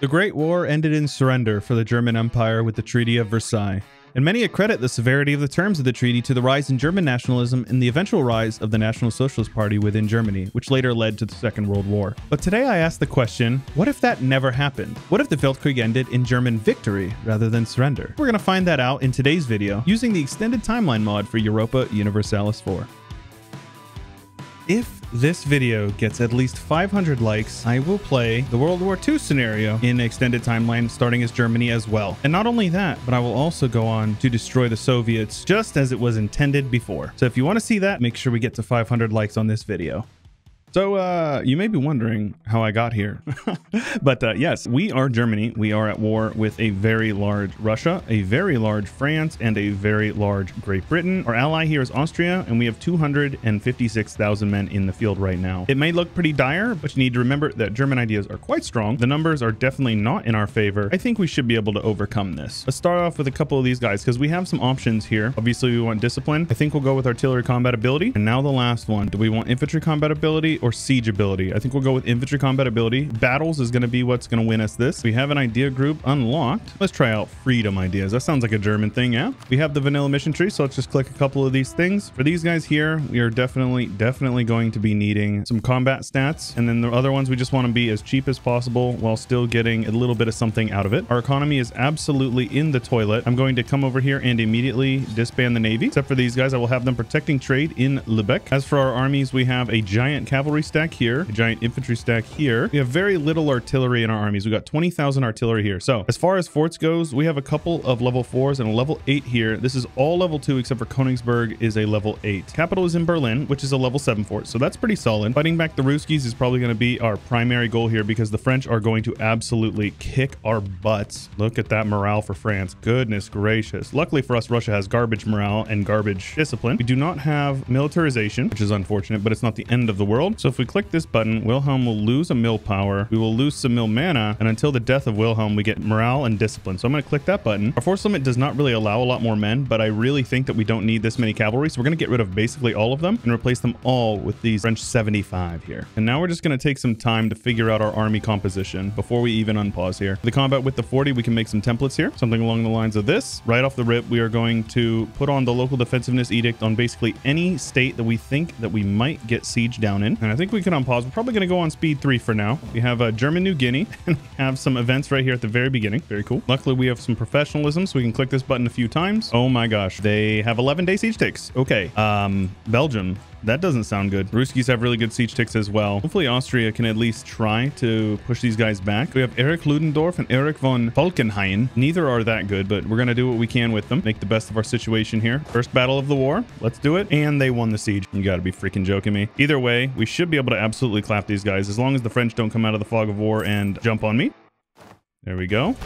The Great War ended in surrender for the German Empire with the Treaty of Versailles, and many accredit the severity of the terms of the treaty to the rise in German nationalism and the eventual rise of the National Socialist Party within Germany, which later led to the Second World War. But today I ask the question, what if that never happened? What if the Weltkrieg ended in German victory rather than surrender? We're going to find that out in today's video using the extended timeline mod for Europa Universalis 4. If this video gets at least 500 likes, I will play the World War II scenario in extended timeline starting as Germany as well. And not only that, but I will also go on to destroy the Soviets just as it was intended before. So if you want to see that, make sure we get to 500 likes on this video. So uh, you may be wondering how I got here. but uh, yes, we are Germany. We are at war with a very large Russia, a very large France, and a very large Great Britain. Our ally here is Austria, and we have 256,000 men in the field right now. It may look pretty dire, but you need to remember that German ideas are quite strong. The numbers are definitely not in our favor. I think we should be able to overcome this. Let's start off with a couple of these guys because we have some options here. Obviously, we want discipline. I think we'll go with artillery combat ability. And now the last one. Do we want infantry combat ability or siege ability. I think we'll go with infantry combat ability. Battles is going to be what's going to win us this. We have an idea group unlocked. Let's try out freedom ideas. That sounds like a German thing, yeah? We have the vanilla mission tree, so let's just click a couple of these things. For these guys here, we are definitely, definitely going to be needing some combat stats. And then the other ones, we just want to be as cheap as possible while still getting a little bit of something out of it. Our economy is absolutely in the toilet. I'm going to come over here and immediately disband the Navy. Except for these guys, I will have them protecting trade in Lubeck. As for our armies, we have a giant cavalry cavalry stack here, a giant infantry stack here. We have very little artillery in our armies. We got 20,000 artillery here. So as far as forts goes, we have a couple of level fours and a level eight here. This is all level two except for Königsberg is a level eight. Capital is in Berlin, which is a level seven fort. So that's pretty solid. Fighting back the Ruskies is probably going to be our primary goal here because the French are going to absolutely kick our butts. Look at that morale for France. Goodness gracious. Luckily for us, Russia has garbage morale and garbage discipline. We do not have militarization, which is unfortunate, but it's not the end of the world. So if we click this button, Wilhelm will lose a mill power. We will lose some mill mana. And until the death of Wilhelm, we get morale and discipline. So I'm going to click that button. Our force limit does not really allow a lot more men, but I really think that we don't need this many cavalry. So we're going to get rid of basically all of them and replace them all with these French 75 here. And now we're just going to take some time to figure out our army composition before we even unpause here. For the combat with the 40, we can make some templates here. Something along the lines of this. Right off the rip, we are going to put on the local defensiveness edict on basically any state that we think that we might get siege down in. And I think we can unpause. We're probably going to go on speed three for now. We have uh, German New Guinea and we have some events right here at the very beginning. Very cool. Luckily, we have some professionalism, so we can click this button a few times. Oh my gosh. They have 11 day siege ticks. Okay. Um, Belgium. That doesn't sound good. Ruskies have really good siege ticks as well. Hopefully Austria can at least try to push these guys back. We have Erich Ludendorff and Erich von Falkenhayn. Neither are that good, but we're going to do what we can with them. Make the best of our situation here. First battle of the war. Let's do it. And they won the siege. You got to be freaking joking me. Either way, we should be able to absolutely clap these guys as long as the French don't come out of the fog of war and jump on me. There we go.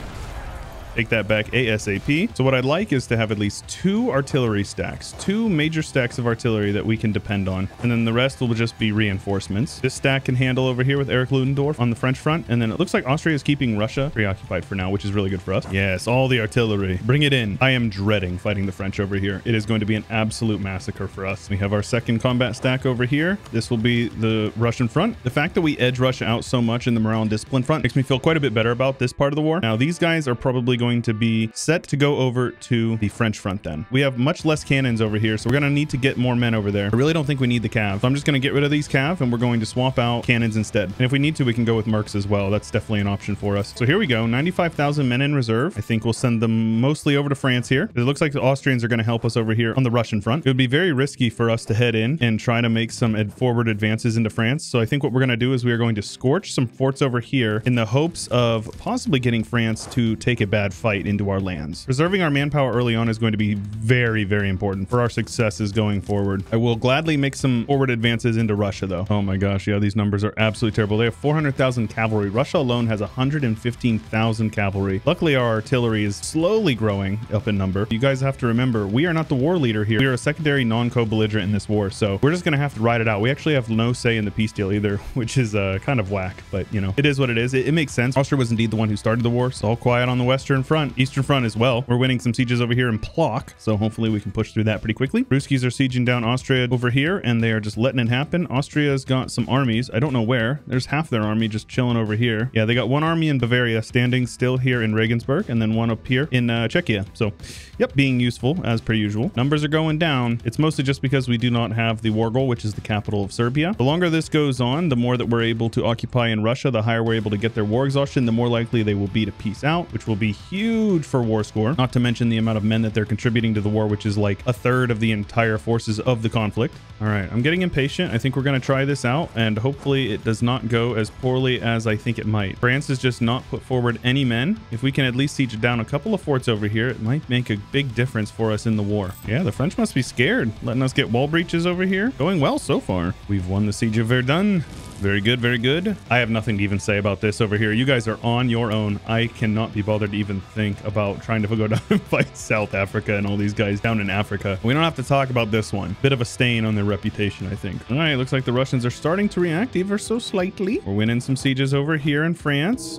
Take that back ASAP. So what I'd like is to have at least two artillery stacks, two major stacks of artillery that we can depend on. And then the rest will just be reinforcements. This stack can handle over here with Erich Ludendorff on the French front. And then it looks like Austria is keeping Russia preoccupied for now, which is really good for us. Yes, all the artillery. Bring it in. I am dreading fighting the French over here. It is going to be an absolute massacre for us. We have our second combat stack over here. This will be the Russian front. The fact that we edge Russia out so much in the morale and discipline front makes me feel quite a bit better about this part of the war. Now, these guys are probably going going to be set to go over to the French front then. We have much less cannons over here, so we're going to need to get more men over there. I really don't think we need the cav. So I'm just going to get rid of these cav and we're going to swap out cannons instead. And if we need to, we can go with mercs as well. That's definitely an option for us. So here we go. 95,000 men in reserve. I think we'll send them mostly over to France here. It looks like the Austrians are going to help us over here on the Russian front. It would be very risky for us to head in and try to make some forward advances into France. So I think what we're going to do is we are going to scorch some forts over here in the hopes of possibly getting France to take a bad fight into our lands. Preserving our manpower early on is going to be very, very important for our successes going forward. I will gladly make some forward advances into Russia, though. Oh my gosh, yeah, these numbers are absolutely terrible. They have 400,000 cavalry. Russia alone has 115,000 cavalry. Luckily, our artillery is slowly growing up in number. You guys have to remember, we are not the war leader here. We are a secondary non-co-belligerent in this war, so we're just going to have to ride it out. We actually have no say in the peace deal either, which is uh, kind of whack, but you know, it is what it is. It, it makes sense. Austria was indeed the one who started the war, so all quiet on the Western Western Front, Eastern Front as well. We're winning some sieges over here in Plock, so hopefully we can push through that pretty quickly. Ruskies are sieging down Austria over here, and they are just letting it happen. Austria's got some armies. I don't know where. There's half their army just chilling over here. Yeah, they got one army in Bavaria standing still here in Regensburg, and then one up here in uh, Czechia. So, yep, being useful as per usual. Numbers are going down. It's mostly just because we do not have the war goal, which is the capital of Serbia. The longer this goes on, the more that we're able to occupy in Russia, the higher we're able to get their war exhaustion, the more likely they will be to peace out, which will be huge for war score. Not to mention the amount of men that they're contributing to the war, which is like a third of the entire forces of the conflict. All right, I'm getting impatient. I think we're going to try this out, and hopefully it does not go as poorly as I think it might. France has just not put forward any men. If we can at least siege down a couple of forts over here, it might make a big difference for us in the war. Yeah, the French must be scared, letting us get wall breaches over here. Going well so far. We've won the siege of Verdun. Very good, very good. I have nothing to even say about this over here. You guys are on your own. I cannot be bothered to even think about trying to go down and fight South Africa and all these guys down in Africa. We don't have to talk about this one. Bit of a stain on their reputation, I think. All right, looks like the Russians are starting to react ever so slightly. We're winning some sieges over here in France.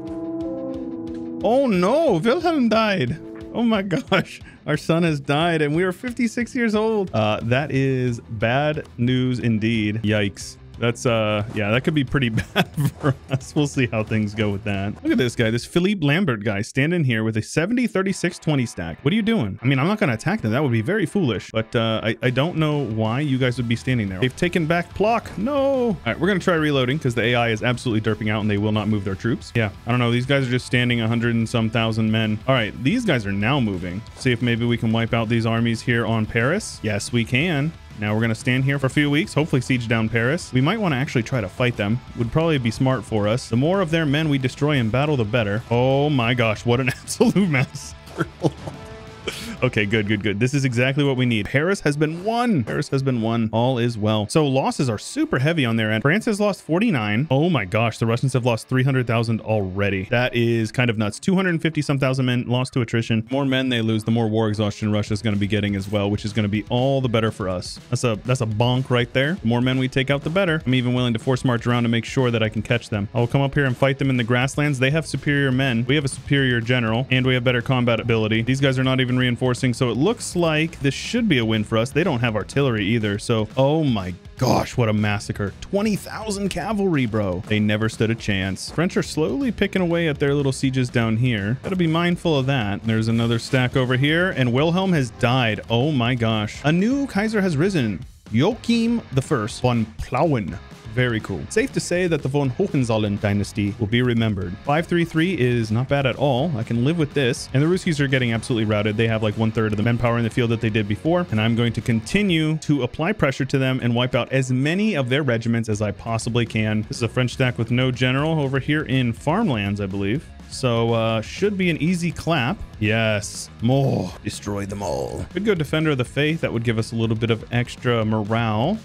Oh no, Wilhelm died. Oh my gosh, our son has died and we are 56 years old. Uh, that is bad news indeed. Yikes. That's, uh, yeah, that could be pretty bad for us. We'll see how things go with that. Look at this guy, this Philippe Lambert guy standing here with a 70, 36, 20 stack. What are you doing? I mean, I'm not going to attack them. That would be very foolish, but uh, I, I don't know why you guys would be standing there. They've taken back Plock. No. All right, we're going to try reloading because the AI is absolutely derping out and they will not move their troops. Yeah, I don't know. These guys are just standing a 100 and some thousand men. All right, these guys are now moving. See if maybe we can wipe out these armies here on Paris. Yes, we can. Now we're going to stand here for a few weeks, hopefully siege down Paris. We might want to actually try to fight them. Would probably be smart for us. The more of their men we destroy in battle, the better. Oh my gosh, what an absolute mess. Okay, good, good, good. This is exactly what we need. Paris has been won. Paris has been won. All is well. So losses are super heavy on their end. France has lost 49. Oh my gosh, the Russians have lost 300,000 already. That is kind of nuts. 250 some thousand men lost to attrition. More men they lose, the more war exhaustion Russia is going to be getting as well, which is going to be all the better for us. That's a that's a bonk right there. The more men we take out, the better. I'm even willing to force march around to make sure that I can catch them. I'll come up here and fight them in the grasslands. They have superior men. We have a superior general, and we have better combat ability. These guys are not even reinforcing, so it looks like this should be a win for us. They don't have artillery either, so oh my gosh, what a massacre. 20,000 cavalry, bro. They never stood a chance. French are slowly picking away at their little sieges down here. Gotta be mindful of that. There's another stack over here, and Wilhelm has died. Oh my gosh. A new Kaiser has risen. Joachim I von Plauen. Very cool. Safe to say that the von Hohenzollern dynasty will be remembered. 533 is not bad at all. I can live with this. And the Ruskies are getting absolutely routed. They have like one third of the manpower in the field that they did before. And I'm going to continue to apply pressure to them and wipe out as many of their regiments as I possibly can. This is a French stack with no general over here in farmlands, I believe. So uh, should be an easy clap. Yes, more. Destroy them all. Could go Defender of the Faith. That would give us a little bit of extra morale.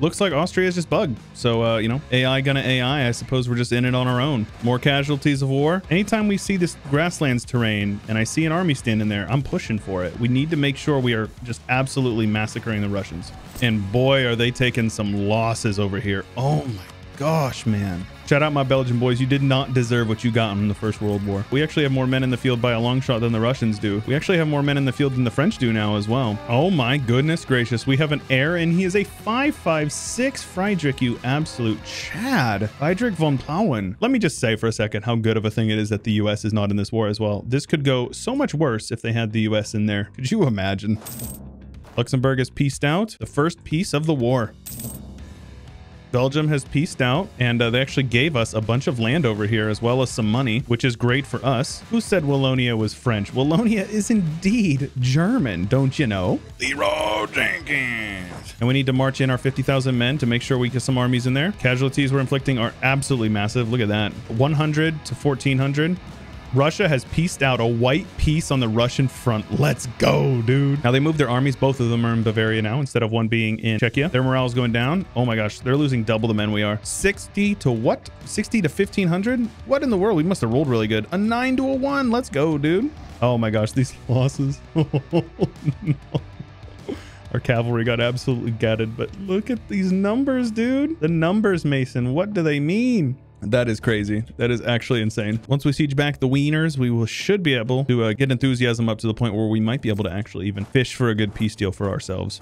Looks like Austria is just bugged. So, uh, you know, AI gonna AI. I suppose we're just in it on our own. More casualties of war. Anytime we see this grasslands terrain and I see an army standing there, I'm pushing for it. We need to make sure we are just absolutely massacring the Russians. And boy, are they taking some losses over here. Oh my gosh, man. Shout out my Belgian boys. You did not deserve what you got in the First World War. We actually have more men in the field by a long shot than the Russians do. We actually have more men in the field than the French do now as well. Oh my goodness gracious. We have an heir and he is a 556 Friedrich, you absolute Chad. Friedrich von Plauen. Let me just say for a second how good of a thing it is that the US is not in this war as well. This could go so much worse if they had the US in there. Could you imagine? Luxembourg is pieced out. The first peace of the war. Belgium has pieced out, and uh, they actually gave us a bunch of land over here as well as some money, which is great for us. Who said Wallonia was French? Wallonia is indeed German, don't you know? Leroy Jenkins. And we need to march in our 50,000 men to make sure we get some armies in there. Casualties we're inflicting are absolutely massive. Look at that. 100 to 1,400. Russia has pieced out a white peace on the Russian front. Let's go, dude. Now they moved their armies. Both of them are in Bavaria now instead of one being in Czechia. Their morale is going down. Oh my gosh, they're losing double the men we are. 60 to what? 60 to 1500? What in the world? We must have rolled really good. A 9 to a 1. Let's go, dude. Oh my gosh, these losses. Our cavalry got absolutely gutted, but look at these numbers, dude. The numbers, Mason. What do they mean? That is crazy. That is actually insane. Once we siege back the wieners, we will, should be able to uh, get enthusiasm up to the point where we might be able to actually even fish for a good peace deal for ourselves.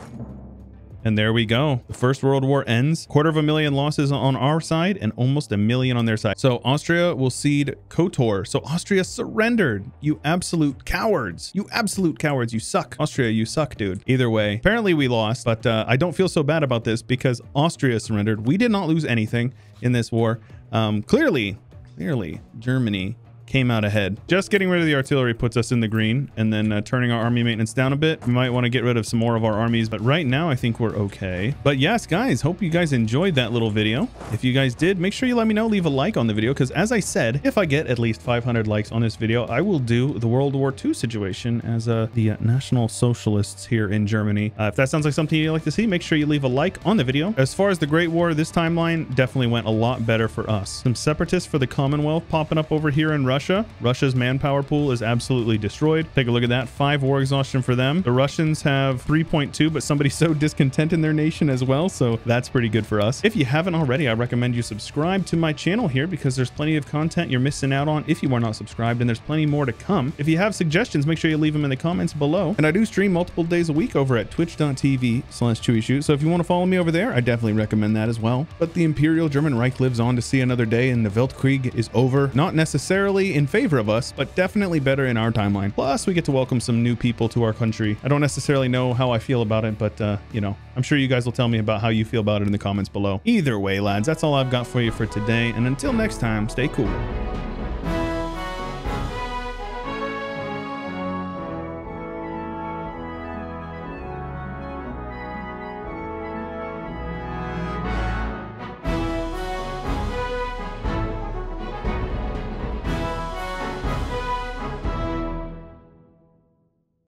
And there we go. The First World War ends. Quarter of a million losses on our side and almost a million on their side. So Austria will cede Kotor. So Austria surrendered. You absolute cowards. You absolute cowards. You suck. Austria, you suck, dude. Either way, apparently we lost, but uh, I don't feel so bad about this because Austria surrendered. We did not lose anything in this war. Um, clearly, clearly, Germany came out ahead. Just getting rid of the artillery puts us in the green and then uh, turning our army maintenance down a bit. We might want to get rid of some more of our armies, but right now I think we're okay. But yes, guys, hope you guys enjoyed that little video. If you guys did, make sure you let me know, leave a like on the video, because as I said, if I get at least 500 likes on this video, I will do the World War II situation as uh, the uh, National Socialists here in Germany. Uh, if that sounds like something you'd like to see, make sure you leave a like on the video. As far as the Great War, this timeline definitely went a lot better for us. Some separatists for the Commonwealth popping up over here in Russia Russia. Russia's manpower pool is absolutely destroyed. Take a look at that. Five war exhaustion for them. The Russians have 3.2, but somebody's so discontent in their nation as well. So that's pretty good for us. If you haven't already, I recommend you subscribe to my channel here because there's plenty of content you're missing out on if you are not subscribed and there's plenty more to come. If you have suggestions, make sure you leave them in the comments below. And I do stream multiple days a week over at twitch.tv slash shoot. So if you want to follow me over there, I definitely recommend that as well. But the Imperial German Reich lives on to see another day and the Weltkrieg is over. Not in favor of us, but definitely better in our timeline. Plus, we get to welcome some new people to our country. I don't necessarily know how I feel about it, but, uh, you know, I'm sure you guys will tell me about how you feel about it in the comments below. Either way, lads, that's all I've got for you for today. And until next time, stay cool.